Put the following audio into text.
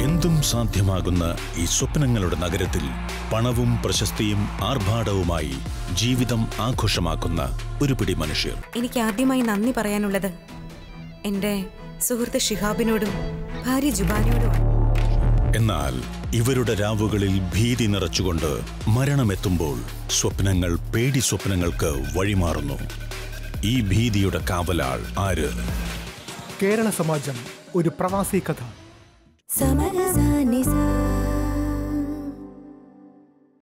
എന്തും സാധ്യമാകുന്ന ഈ സ്വപ്നങ്ങളുടെ നഗരത്തിൽ പണവും പ്രശസ്തിയും ആർഭാടവുമായി ജീവിതം ആഘോഷമാക്കുന്ന ഒരു പിടി മനുഷ്യർ. എനിക്ക് ആദ്യമായി നന്ദി പറയാനുള്ളത് എന്റെ സുഹൃത്ത് ഷിഹാബിനോടും ഭാര്യ ജുബാനോടുമാണ് എന്നാൽ ഇവരുടെ രാവുകളിൽ ഭീതി നിറച്ചുകൊണ്ട് മരണമെത്തുമ്പോൾ സ്വപ്നങ്ങൾ പേടി സ്വപ്നങ്ങൾക്ക് വഴിമാറുന്നു. ഈ ഭീതിയുടെ കാവലാൾ ആര്? കേരള സമാജം ഒരു പ്രവാസി കഥ. സമരസ നിസ